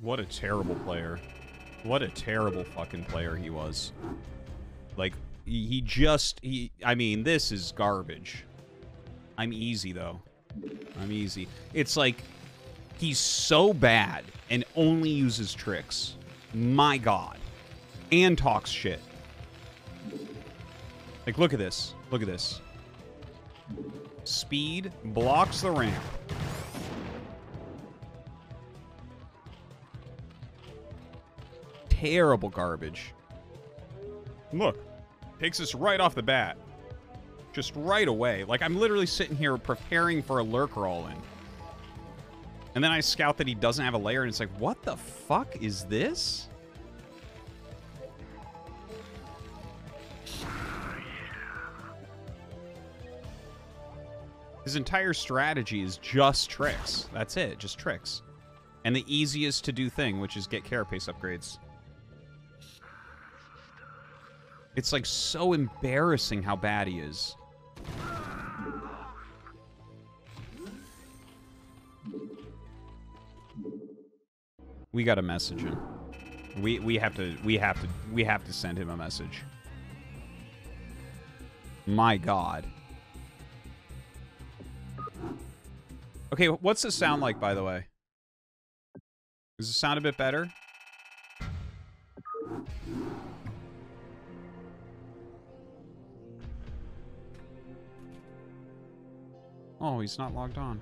What a terrible player. What a terrible fucking player he was. Like, he just, he, I mean, this is garbage. I'm easy, though. I'm easy. It's like, he's so bad and only uses tricks. My god. And talks shit. Like, look at this. Look at this. Speed blocks the ramp. Terrible garbage. Look, takes us right off the bat. Just right away. Like, I'm literally sitting here preparing for a lurk roll in. And then I scout that he doesn't have a lair, and it's like, what the fuck is this? His entire strategy is just tricks. That's it, just tricks. And the easiest to do thing, which is get carapace upgrades. It's like so embarrassing how bad he is. We got to message him. We we have to we have to we have to send him a message. My god. Okay, what's this sound like by the way? Does it sound a bit better? Oh, he's not logged on.